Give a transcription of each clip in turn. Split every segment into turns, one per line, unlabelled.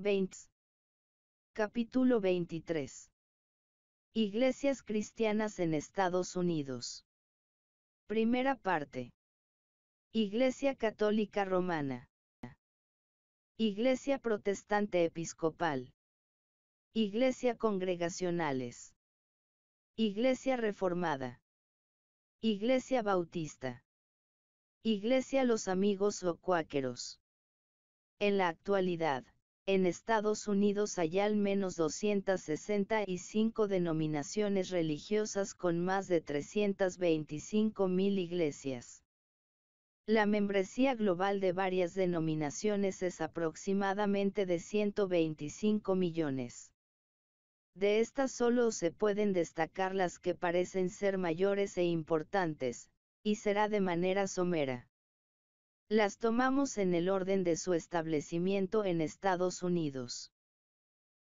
20. Capítulo 23. Iglesias cristianas en Estados Unidos. Primera parte. Iglesia Católica Romana. Iglesia Protestante Episcopal. Iglesia Congregacionales. Iglesia Reformada. Iglesia Bautista. Iglesia Los Amigos o Cuáqueros. En la actualidad, en Estados Unidos hay al menos 265 denominaciones religiosas con más de 325 mil iglesias. La membresía global de varias denominaciones es aproximadamente de 125 millones. De estas solo se pueden destacar las que parecen ser mayores e importantes, y será de manera somera. Las tomamos en el orden de su establecimiento en Estados Unidos.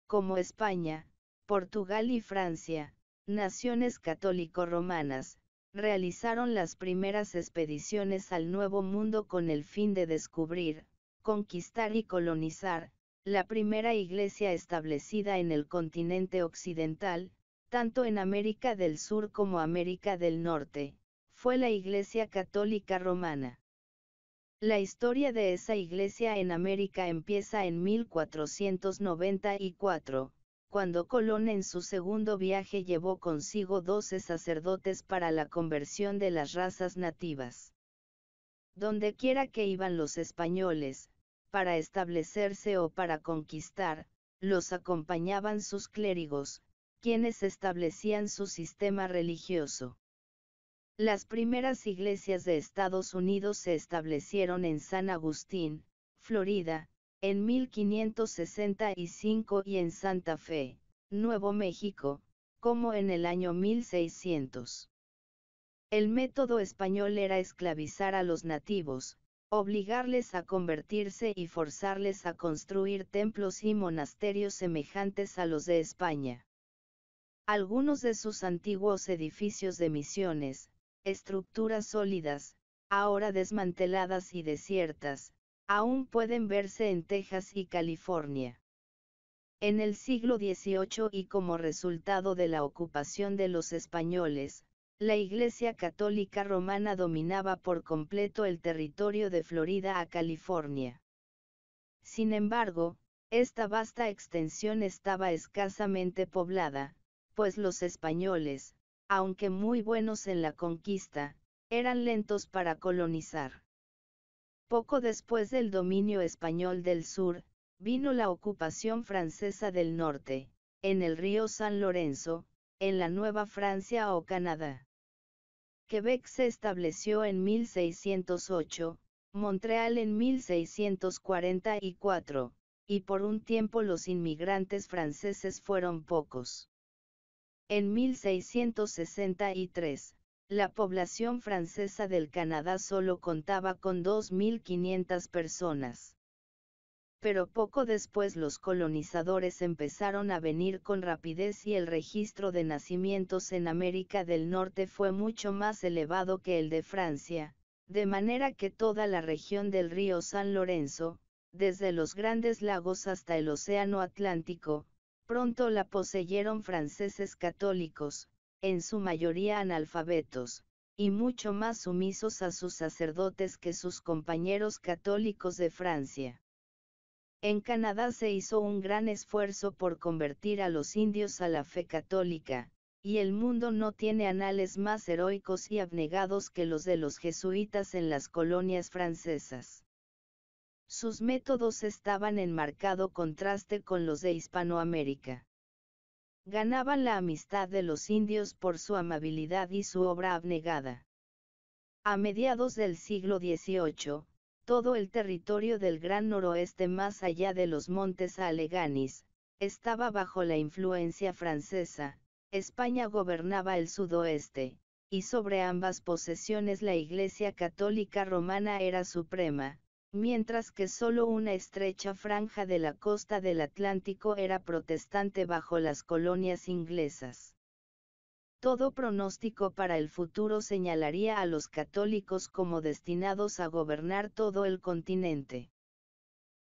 Como España, Portugal y Francia, naciones católico-romanas, realizaron las primeras expediciones al Nuevo Mundo con el fin de descubrir, conquistar y colonizar, la primera iglesia establecida en el continente occidental, tanto en América del Sur como América del Norte, fue la Iglesia Católica Romana. La historia de esa iglesia en América empieza en 1494, cuando Colón en su segundo viaje llevó consigo doce sacerdotes para la conversión de las razas nativas. Donde quiera que iban los españoles, para establecerse o para conquistar, los acompañaban sus clérigos, quienes establecían su sistema religioso. Las primeras iglesias de Estados Unidos se establecieron en San Agustín, Florida, en 1565 y en Santa Fe, Nuevo México, como en el año 1600. El método español era esclavizar a los nativos, obligarles a convertirse y forzarles a construir templos y monasterios semejantes a los de España. Algunos de sus antiguos edificios de misiones, estructuras sólidas, ahora desmanteladas y desiertas, aún pueden verse en Texas y California. En el siglo XVIII y como resultado de la ocupación de los españoles, la Iglesia Católica Romana dominaba por completo el territorio de Florida a California. Sin embargo, esta vasta extensión estaba escasamente poblada, pues los españoles, aunque muy buenos en la conquista, eran lentos para colonizar. Poco después del dominio español del sur, vino la ocupación francesa del norte, en el río San Lorenzo, en la Nueva Francia o Canadá. Quebec se estableció en 1608, Montreal en 1644, y por un tiempo los inmigrantes franceses fueron pocos. En 1663, la población francesa del Canadá solo contaba con 2.500 personas. Pero poco después los colonizadores empezaron a venir con rapidez y el registro de nacimientos en América del Norte fue mucho más elevado que el de Francia, de manera que toda la región del río San Lorenzo, desde los grandes lagos hasta el Océano Atlántico, pronto la poseyeron franceses católicos, en su mayoría analfabetos, y mucho más sumisos a sus sacerdotes que sus compañeros católicos de Francia. En Canadá se hizo un gran esfuerzo por convertir a los indios a la fe católica, y el mundo no tiene anales más heroicos y abnegados que los de los jesuitas en las colonias francesas. Sus métodos estaban en marcado contraste con los de Hispanoamérica ganaban la amistad de los indios por su amabilidad y su obra abnegada. A mediados del siglo XVIII, todo el territorio del Gran Noroeste más allá de los montes Alleghanies, estaba bajo la influencia francesa, España gobernaba el sudoeste, y sobre ambas posesiones la Iglesia Católica Romana era suprema, mientras que solo una estrecha franja de la costa del Atlántico era protestante bajo las colonias inglesas. Todo pronóstico para el futuro señalaría a los católicos como destinados a gobernar todo el continente.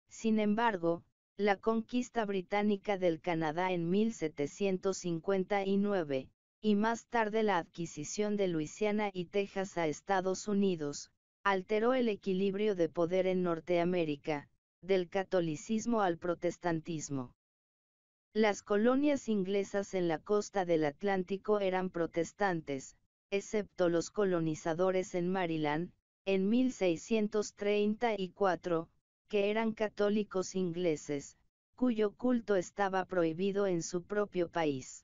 Sin embargo, la conquista británica del Canadá en 1759, y más tarde la adquisición de Luisiana y Texas a Estados Unidos, alteró el equilibrio de poder en Norteamérica, del catolicismo al protestantismo. Las colonias inglesas en la costa del Atlántico eran protestantes, excepto los colonizadores en Maryland, en 1634, que eran católicos ingleses, cuyo culto estaba prohibido en su propio país.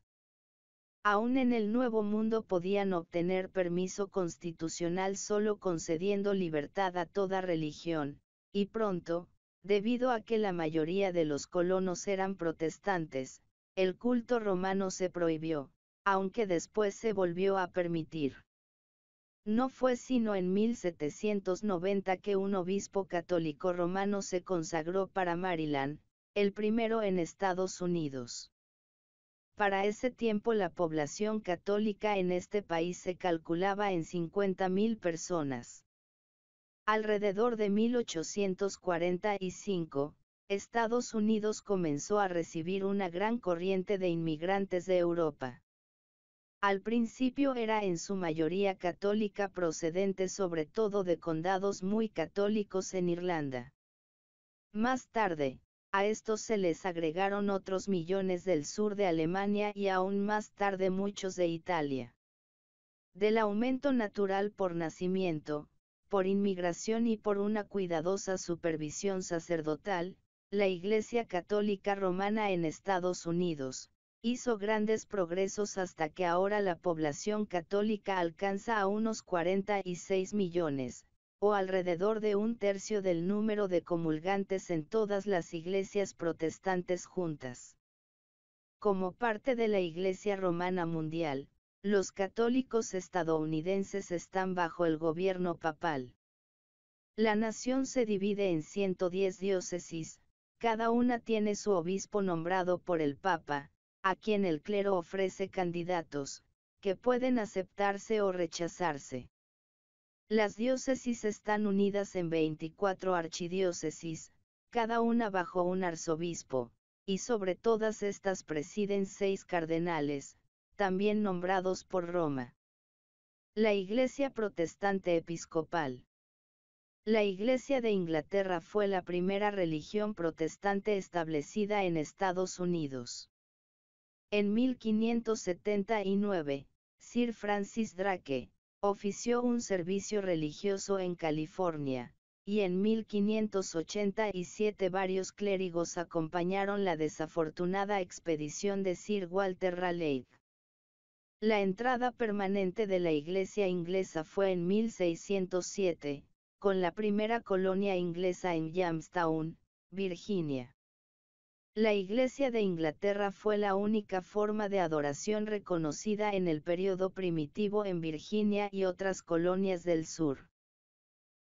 Aún en el Nuevo Mundo podían obtener permiso constitucional solo concediendo libertad a toda religión, y pronto, debido a que la mayoría de los colonos eran protestantes, el culto romano se prohibió, aunque después se volvió a permitir. No fue sino en 1790 que un obispo católico romano se consagró para Maryland, el primero en Estados Unidos. Para ese tiempo la población católica en este país se calculaba en 50.000 personas. Alrededor de 1845, Estados Unidos comenzó a recibir una gran corriente de inmigrantes de Europa. Al principio era en su mayoría católica procedente sobre todo de condados muy católicos en Irlanda. Más tarde, a estos se les agregaron otros millones del sur de Alemania y aún más tarde muchos de Italia. Del aumento natural por nacimiento, por inmigración y por una cuidadosa supervisión sacerdotal, la Iglesia Católica Romana en Estados Unidos, hizo grandes progresos hasta que ahora la población católica alcanza a unos 46 millones, o alrededor de un tercio del número de comulgantes en todas las iglesias protestantes juntas. Como parte de la Iglesia Romana Mundial, los católicos estadounidenses están bajo el gobierno papal. La nación se divide en 110 diócesis, cada una tiene su obispo nombrado por el Papa, a quien el clero ofrece candidatos, que pueden aceptarse o rechazarse. Las diócesis están unidas en 24 archidiócesis, cada una bajo un arzobispo, y sobre todas estas presiden seis cardenales, también nombrados por Roma. La Iglesia Protestante Episcopal. La Iglesia de Inglaterra fue la primera religión protestante establecida en Estados Unidos. En 1579, Sir Francis Drake, ofició un servicio religioso en California, y en 1587 varios clérigos acompañaron la desafortunada expedición de Sir Walter Raleigh. La entrada permanente de la iglesia inglesa fue en 1607, con la primera colonia inglesa en Jamestown, Virginia. La Iglesia de Inglaterra fue la única forma de adoración reconocida en el período primitivo en Virginia y otras colonias del sur.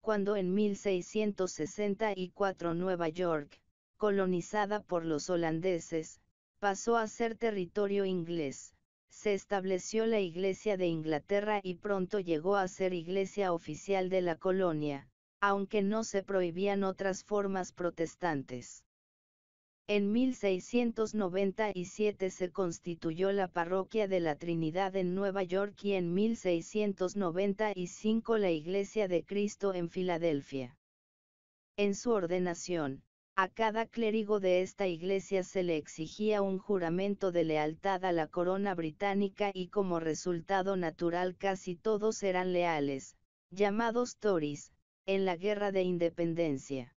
Cuando en 1664 Nueva York, colonizada por los holandeses, pasó a ser territorio inglés, se estableció la Iglesia de Inglaterra y pronto llegó a ser iglesia oficial de la colonia, aunque no se prohibían otras formas protestantes. En 1697 se constituyó la parroquia de la Trinidad en Nueva York y en 1695 la Iglesia de Cristo en Filadelfia. En su ordenación, a cada clérigo de esta iglesia se le exigía un juramento de lealtad a la corona británica y como resultado natural casi todos eran leales, llamados Tories, en la Guerra de Independencia.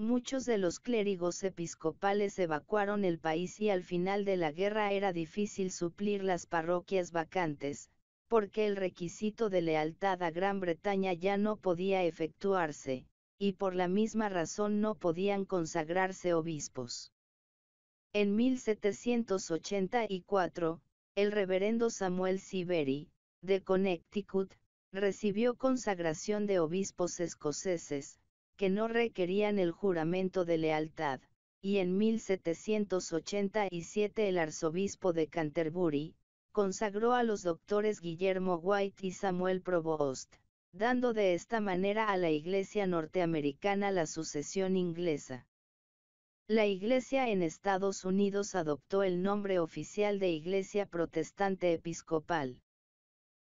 Muchos de los clérigos episcopales evacuaron el país y al final de la guerra era difícil suplir las parroquias vacantes, porque el requisito de lealtad a Gran Bretaña ya no podía efectuarse, y por la misma razón no podían consagrarse obispos. En 1784, el reverendo Samuel Siberry, de Connecticut, recibió consagración de obispos escoceses, que no requerían el juramento de lealtad, y en 1787 el arzobispo de Canterbury, consagró a los doctores Guillermo White y Samuel Provost, dando de esta manera a la Iglesia norteamericana la sucesión inglesa. La Iglesia en Estados Unidos adoptó el nombre oficial de Iglesia Protestante Episcopal.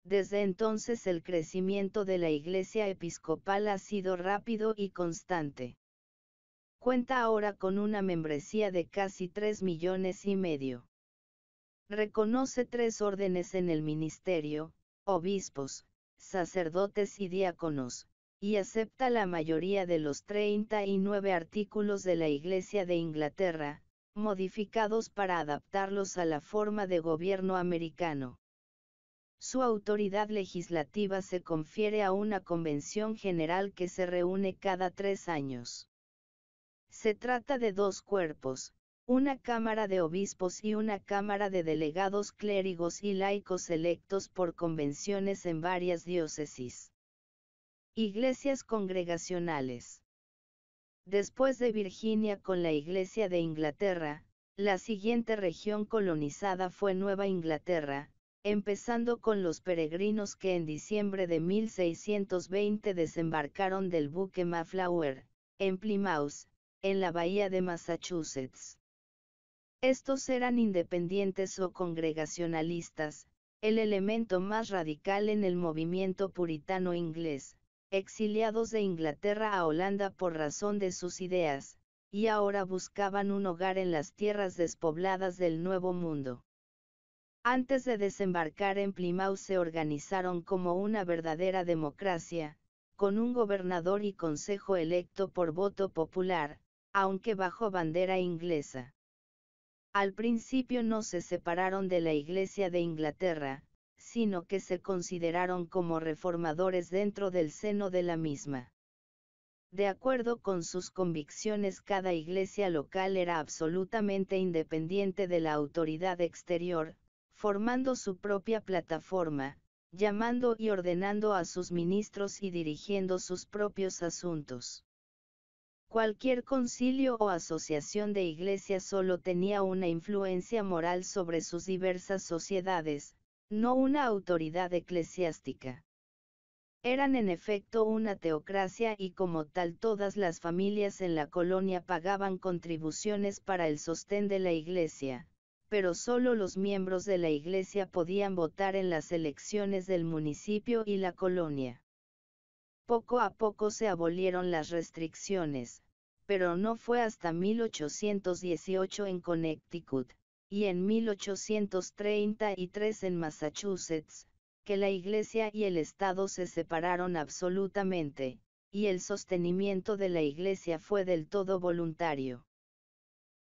Desde entonces el crecimiento de la Iglesia Episcopal ha sido rápido y constante. Cuenta ahora con una membresía de casi 3 millones y medio. Reconoce tres órdenes en el ministerio, obispos, sacerdotes y diáconos, y acepta la mayoría de los 39 artículos de la Iglesia de Inglaterra, modificados para adaptarlos a la forma de gobierno americano. Su autoridad legislativa se confiere a una convención general que se reúne cada tres años. Se trata de dos cuerpos, una Cámara de Obispos y una Cámara de Delegados clérigos y laicos electos por convenciones en varias diócesis. Iglesias congregacionales. Después de Virginia con la Iglesia de Inglaterra, la siguiente región colonizada fue Nueva Inglaterra, empezando con los peregrinos que en diciembre de 1620 desembarcaron del buque Mayflower, en Plymouth, en la bahía de Massachusetts. Estos eran independientes o congregacionalistas, el elemento más radical en el movimiento puritano inglés, exiliados de Inglaterra a Holanda por razón de sus ideas, y ahora buscaban un hogar en las tierras despobladas del Nuevo Mundo. Antes de desembarcar en Plymouth se organizaron como una verdadera democracia, con un gobernador y consejo electo por voto popular, aunque bajo bandera inglesa. Al principio no se separaron de la Iglesia de Inglaterra, sino que se consideraron como reformadores dentro del seno de la misma. De acuerdo con sus convicciones cada iglesia local era absolutamente independiente de la autoridad exterior, formando su propia plataforma, llamando y ordenando a sus ministros y dirigiendo sus propios asuntos. Cualquier concilio o asociación de iglesias solo tenía una influencia moral sobre sus diversas sociedades, no una autoridad eclesiástica. Eran en efecto una teocracia y como tal todas las familias en la colonia pagaban contribuciones para el sostén de la iglesia, pero solo los miembros de la iglesia podían votar en las elecciones del municipio y la colonia. Poco a poco se abolieron las restricciones, pero no fue hasta 1818 en Connecticut, y en 1833 en Massachusetts, que la Iglesia y el Estado se separaron absolutamente, y el sostenimiento de la Iglesia fue del todo voluntario.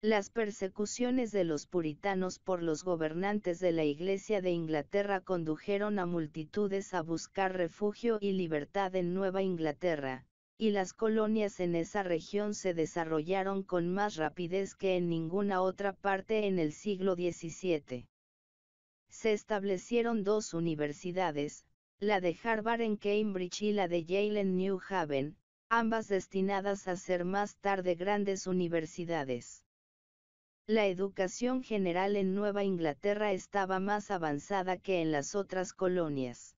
Las persecuciones de los puritanos por los gobernantes de la Iglesia de Inglaterra condujeron a multitudes a buscar refugio y libertad en Nueva Inglaterra, y las colonias en esa región se desarrollaron con más rapidez que en ninguna otra parte en el siglo XVII. Se establecieron dos universidades, la de Harvard en Cambridge y la de Yale en New Haven, ambas destinadas a ser más tarde grandes universidades. La educación general en Nueva Inglaterra estaba más avanzada que en las otras colonias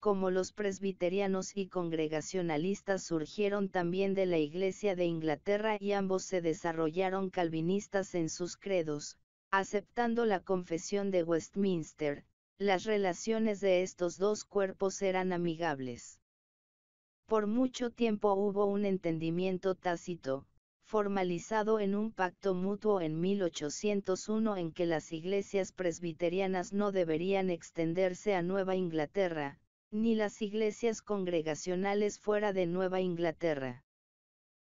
como los presbiterianos y congregacionalistas surgieron también de la Iglesia de Inglaterra y ambos se desarrollaron calvinistas en sus credos, aceptando la confesión de Westminster, las relaciones de estos dos cuerpos eran amigables. Por mucho tiempo hubo un entendimiento tácito, formalizado en un pacto mutuo en 1801 en que las iglesias presbiterianas no deberían extenderse a Nueva Inglaterra, ni las iglesias congregacionales fuera de Nueva Inglaterra.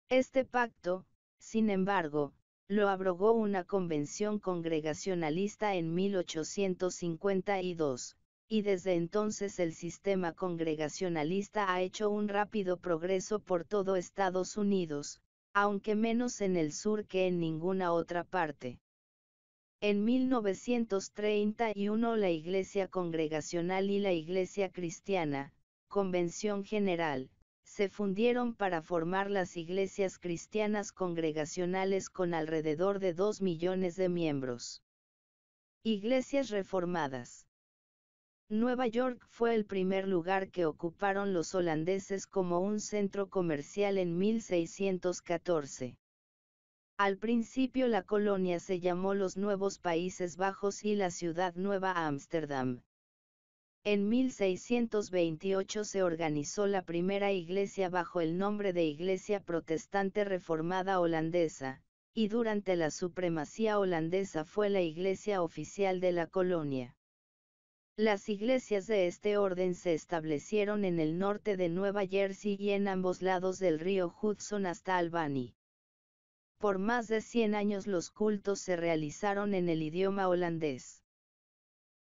Este pacto, sin embargo, lo abrogó una convención congregacionalista en 1852, y desde entonces el sistema congregacionalista ha hecho un rápido progreso por todo Estados Unidos, aunque menos en el sur que en ninguna otra parte. En 1931 la Iglesia Congregacional y la Iglesia Cristiana, Convención General, se fundieron para formar las iglesias cristianas congregacionales con alrededor de 2 millones de miembros. Iglesias reformadas. Nueva York fue el primer lugar que ocuparon los holandeses como un centro comercial en 1614. Al principio la colonia se llamó los Nuevos Países Bajos y la ciudad Nueva Ámsterdam. En 1628 se organizó la primera iglesia bajo el nombre de Iglesia Protestante Reformada Holandesa, y durante la supremacía holandesa fue la iglesia oficial de la colonia. Las iglesias de este orden se establecieron en el norte de Nueva Jersey y en ambos lados del río Hudson hasta Albany. Por más de 100 años los cultos se realizaron en el idioma holandés.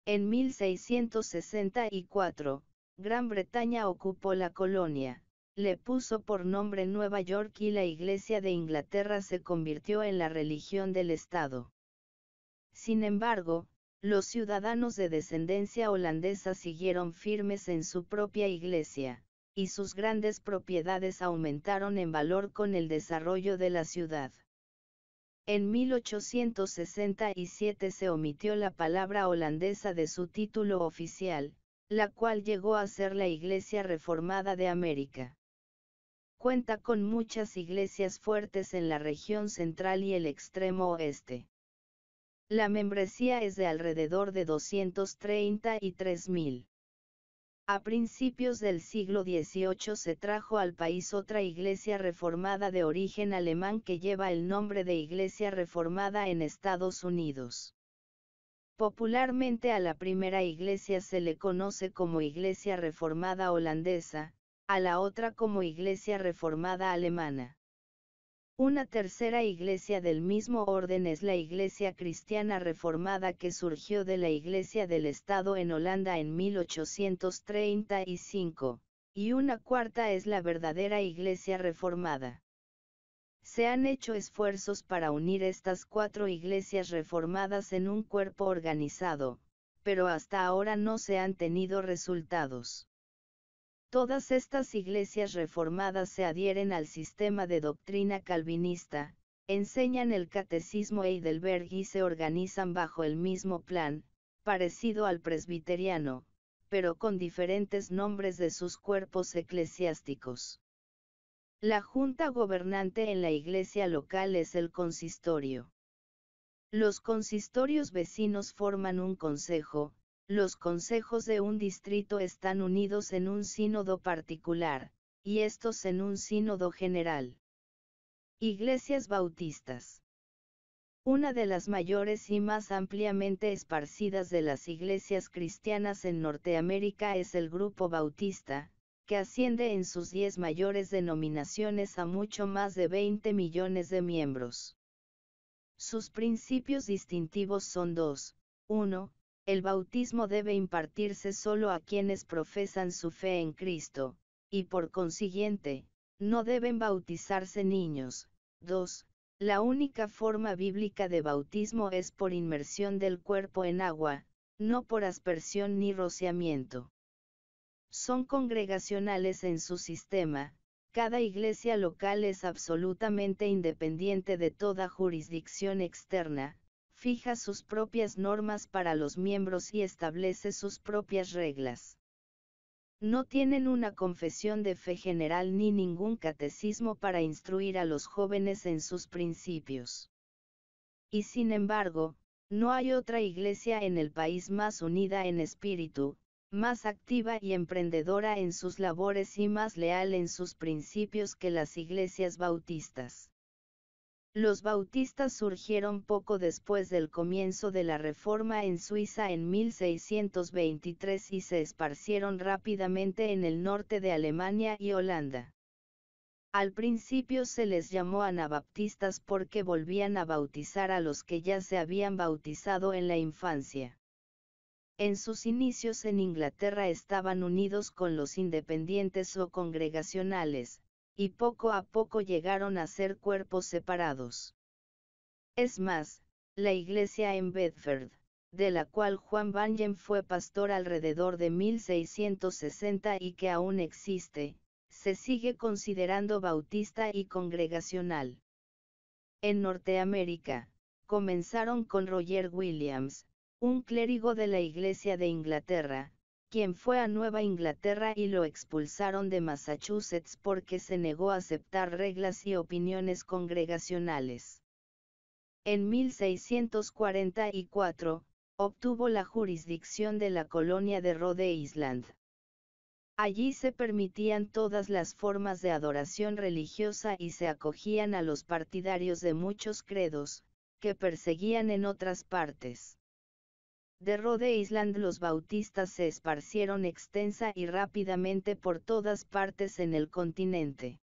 En 1664, Gran Bretaña ocupó la colonia, le puso por nombre Nueva York y la Iglesia de Inglaterra se convirtió en la religión del Estado. Sin embargo, los ciudadanos de descendencia holandesa siguieron firmes en su propia iglesia, y sus grandes propiedades aumentaron en valor con el desarrollo de la ciudad. En 1867 se omitió la palabra holandesa de su título oficial, la cual llegó a ser la Iglesia Reformada de América. Cuenta con muchas iglesias fuertes en la región central y el extremo oeste. La membresía es de alrededor de 233.000. A principios del siglo XVIII se trajo al país otra iglesia reformada de origen alemán que lleva el nombre de Iglesia Reformada en Estados Unidos. Popularmente a la primera iglesia se le conoce como Iglesia Reformada Holandesa, a la otra como Iglesia Reformada Alemana. Una tercera iglesia del mismo orden es la Iglesia Cristiana Reformada que surgió de la Iglesia del Estado en Holanda en 1835, y una cuarta es la verdadera Iglesia Reformada. Se han hecho esfuerzos para unir estas cuatro iglesias reformadas en un cuerpo organizado, pero hasta ahora no se han tenido resultados. Todas estas iglesias reformadas se adhieren al sistema de doctrina calvinista, enseñan el catecismo Heidelberg y se organizan bajo el mismo plan, parecido al presbiteriano, pero con diferentes nombres de sus cuerpos eclesiásticos. La junta gobernante en la iglesia local es el consistorio. Los consistorios vecinos forman un consejo, los consejos de un distrito están unidos en un sínodo particular, y estos en un sínodo general. Iglesias Bautistas. Una de las mayores y más ampliamente esparcidas de las iglesias cristianas en Norteamérica es el Grupo Bautista, que asciende en sus diez mayores denominaciones a mucho más de 20 millones de miembros. Sus principios distintivos son dos. 1 el bautismo debe impartirse solo a quienes profesan su fe en Cristo, y por consiguiente, no deben bautizarse niños. 2. La única forma bíblica de bautismo es por inmersión del cuerpo en agua, no por aspersión ni rociamiento. Son congregacionales en su sistema, cada iglesia local es absolutamente independiente de toda jurisdicción externa, fija sus propias normas para los miembros y establece sus propias reglas. No tienen una confesión de fe general ni ningún catecismo para instruir a los jóvenes en sus principios. Y sin embargo, no hay otra iglesia en el país más unida en espíritu, más activa y emprendedora en sus labores y más leal en sus principios que las iglesias bautistas. Los bautistas surgieron poco después del comienzo de la Reforma en Suiza en 1623 y se esparcieron rápidamente en el norte de Alemania y Holanda. Al principio se les llamó anabaptistas porque volvían a bautizar a los que ya se habían bautizado en la infancia. En sus inicios en Inglaterra estaban unidos con los independientes o congregacionales, y poco a poco llegaron a ser cuerpos separados. Es más, la iglesia en Bedford, de la cual Juan Bunyan fue pastor alrededor de 1660 y que aún existe, se sigue considerando bautista y congregacional. En Norteamérica, comenzaron con Roger Williams, un clérigo de la Iglesia de Inglaterra, quien fue a Nueva Inglaterra y lo expulsaron de Massachusetts porque se negó a aceptar reglas y opiniones congregacionales. En 1644, obtuvo la jurisdicción de la colonia de Rhode Island. Allí se permitían todas las formas de adoración religiosa y se acogían a los partidarios de muchos credos, que perseguían en otras partes. De Rhode Island los bautistas se esparcieron extensa y rápidamente por todas partes en el continente.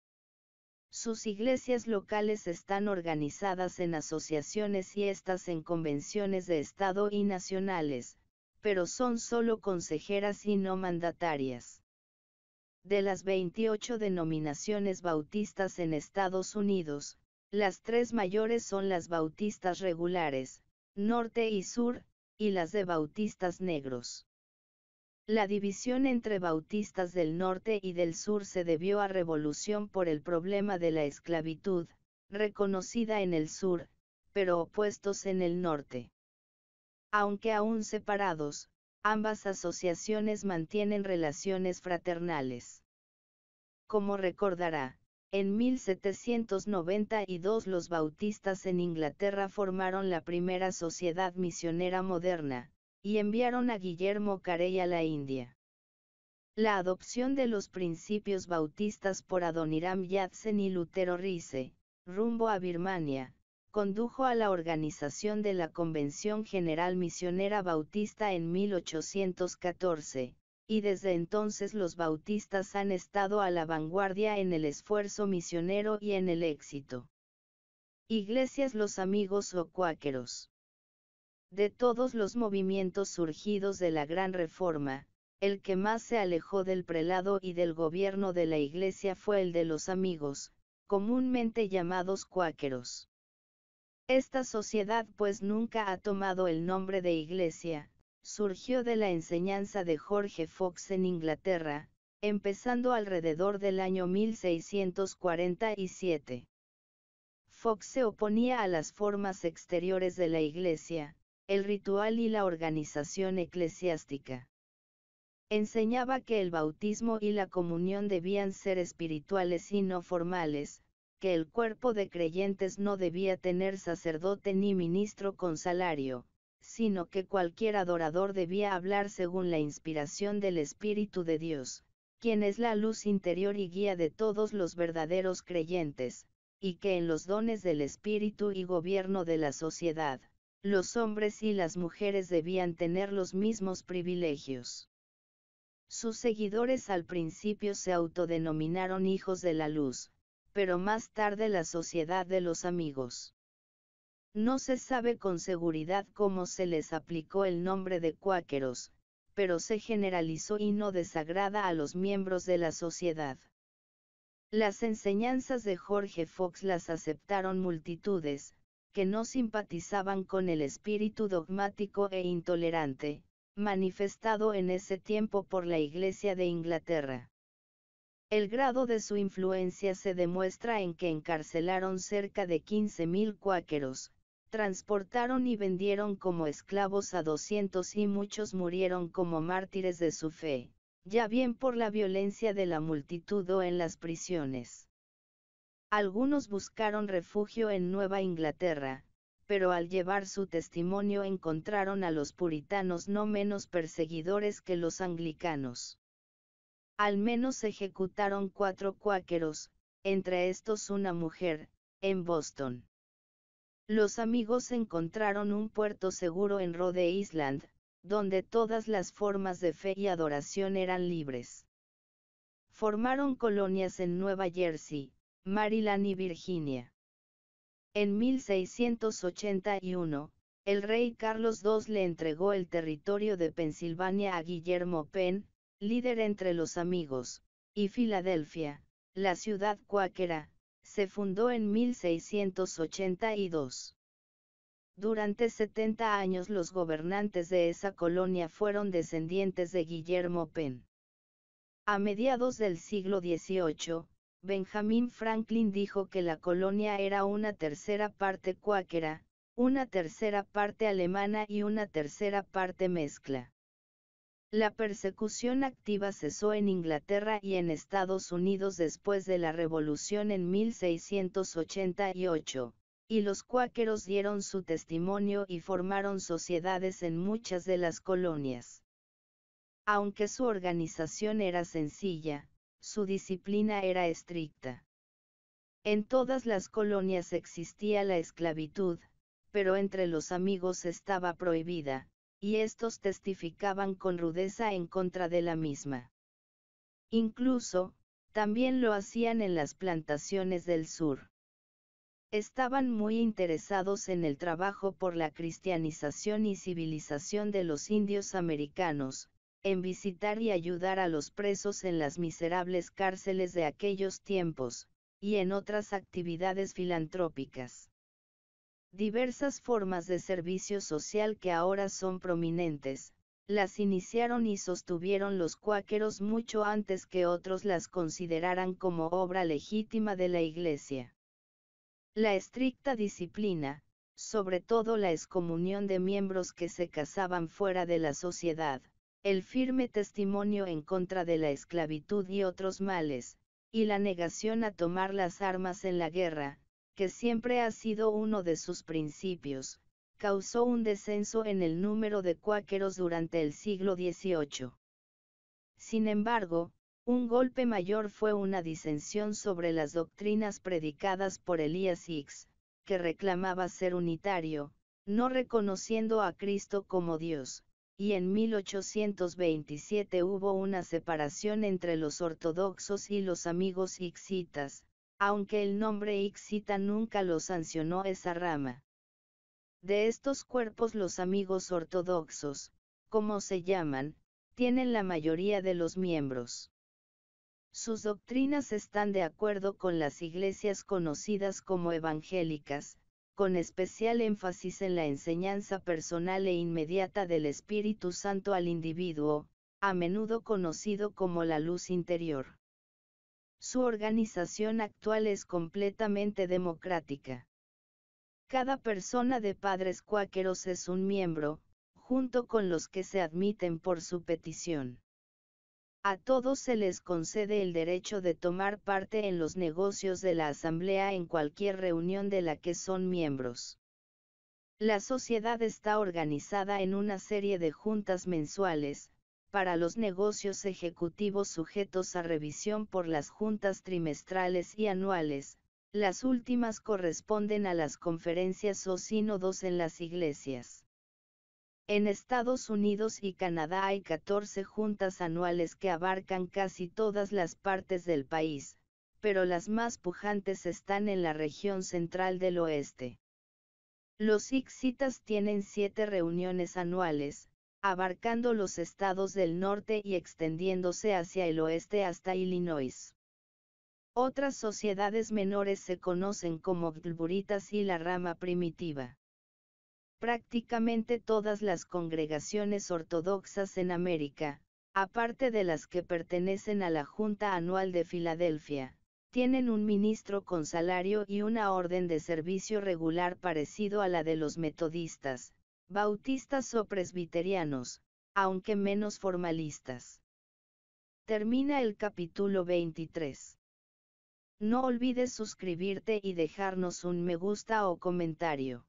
Sus iglesias locales están organizadas en asociaciones y estas en convenciones de Estado y nacionales, pero son solo consejeras y no mandatarias. De las 28 denominaciones bautistas en Estados Unidos, las tres mayores son las bautistas regulares, norte y sur, y las de bautistas negros. La división entre bautistas del norte y del sur se debió a revolución por el problema de la esclavitud, reconocida en el sur, pero opuestos en el norte. Aunque aún separados, ambas asociaciones mantienen relaciones fraternales. Como recordará, en 1792 los bautistas en Inglaterra formaron la primera sociedad misionera moderna, y enviaron a Guillermo Carey a la India. La adopción de los principios bautistas por Adoniram Jadsen y Lutero Rice, rumbo a Birmania, condujo a la organización de la Convención General Misionera Bautista en 1814, y desde entonces los bautistas han estado a la vanguardia en el esfuerzo misionero y en el éxito. Iglesias Los Amigos o Cuáqueros. De todos los movimientos surgidos de la Gran Reforma, el que más se alejó del prelado y del gobierno de la Iglesia fue el de los amigos, comúnmente llamados cuáqueros. Esta sociedad pues nunca ha tomado el nombre de Iglesia, surgió de la enseñanza de Jorge Fox en Inglaterra, empezando alrededor del año 1647. Fox se oponía a las formas exteriores de la Iglesia, el ritual y la organización eclesiástica. Enseñaba que el bautismo y la comunión debían ser espirituales y no formales, que el cuerpo de creyentes no debía tener sacerdote ni ministro con salario, sino que cualquier adorador debía hablar según la inspiración del Espíritu de Dios, quien es la luz interior y guía de todos los verdaderos creyentes, y que en los dones del Espíritu y gobierno de la sociedad, los hombres y las mujeres debían tener los mismos privilegios. Sus seguidores al principio se autodenominaron hijos de la luz, pero más tarde la sociedad de los amigos. No se sabe con seguridad cómo se les aplicó el nombre de cuáqueros, pero se generalizó y no desagrada a los miembros de la sociedad. Las enseñanzas de Jorge Fox las aceptaron multitudes, que no simpatizaban con el espíritu dogmático e intolerante, manifestado en ese tiempo por la Iglesia de Inglaterra. El grado de su influencia se demuestra en que encarcelaron cerca de 15.000 cuáqueros, transportaron y vendieron como esclavos a 200 y muchos murieron como mártires de su fe, ya bien por la violencia de la multitud o en las prisiones. Algunos buscaron refugio en Nueva Inglaterra, pero al llevar su testimonio encontraron a los puritanos no menos perseguidores que los anglicanos. Al menos ejecutaron cuatro cuáqueros, entre estos una mujer, en Boston. Los amigos encontraron un puerto seguro en Rhode Island, donde todas las formas de fe y adoración eran libres. Formaron colonias en Nueva Jersey, Maryland y Virginia. En 1681, el rey Carlos II le entregó el territorio de Pensilvania a Guillermo Penn, líder entre los amigos, y Filadelfia, la ciudad cuáquera, se fundó en 1682. Durante 70 años los gobernantes de esa colonia fueron descendientes de Guillermo Penn. A mediados del siglo XVIII, Benjamin Franklin dijo que la colonia era una tercera parte cuáquera, una tercera parte alemana y una tercera parte mezcla. La persecución activa cesó en Inglaterra y en Estados Unidos después de la Revolución en 1688, y los cuáqueros dieron su testimonio y formaron sociedades en muchas de las colonias. Aunque su organización era sencilla, su disciplina era estricta. En todas las colonias existía la esclavitud, pero entre los amigos estaba prohibida, y estos testificaban con rudeza en contra de la misma. Incluso, también lo hacían en las plantaciones del sur. Estaban muy interesados en el trabajo por la cristianización y civilización de los indios americanos, en visitar y ayudar a los presos en las miserables cárceles de aquellos tiempos, y en otras actividades filantrópicas. Diversas formas de servicio social que ahora son prominentes, las iniciaron y sostuvieron los cuáqueros mucho antes que otros las consideraran como obra legítima de la Iglesia. La estricta disciplina, sobre todo la excomunión de miembros que se casaban fuera de la sociedad, el firme testimonio en contra de la esclavitud y otros males, y la negación a tomar las armas en la guerra, que siempre ha sido uno de sus principios, causó un descenso en el número de cuáqueros durante el siglo XVIII. Sin embargo, un golpe mayor fue una disensión sobre las doctrinas predicadas por Elías Hicks, que reclamaba ser unitario, no reconociendo a Cristo como Dios, y en 1827 hubo una separación entre los ortodoxos y los amigos Hixitas, aunque el nombre Ixita nunca lo sancionó esa rama. De estos cuerpos los amigos ortodoxos, como se llaman, tienen la mayoría de los miembros. Sus doctrinas están de acuerdo con las iglesias conocidas como evangélicas, con especial énfasis en la enseñanza personal e inmediata del Espíritu Santo al individuo, a menudo conocido como la luz interior. Su organización actual es completamente democrática. Cada persona de padres cuáqueros es un miembro, junto con los que se admiten por su petición. A todos se les concede el derecho de tomar parte en los negocios de la Asamblea en cualquier reunión de la que son miembros. La sociedad está organizada en una serie de juntas mensuales, para los negocios ejecutivos sujetos a revisión por las juntas trimestrales y anuales, las últimas corresponden a las conferencias o sínodos en las iglesias. En Estados Unidos y Canadá hay 14 juntas anuales que abarcan casi todas las partes del país, pero las más pujantes están en la región central del oeste. Los Ixitas tienen siete reuniones anuales, abarcando los estados del norte y extendiéndose hacia el oeste hasta Illinois. Otras sociedades menores se conocen como Glburitas y la rama primitiva. Prácticamente todas las congregaciones ortodoxas en América, aparte de las que pertenecen a la Junta Anual de Filadelfia, tienen un ministro con salario y una orden de servicio regular parecido a la de los metodistas, bautistas o presbiterianos, aunque menos formalistas. Termina el capítulo 23. No olvides suscribirte y dejarnos un me gusta o comentario.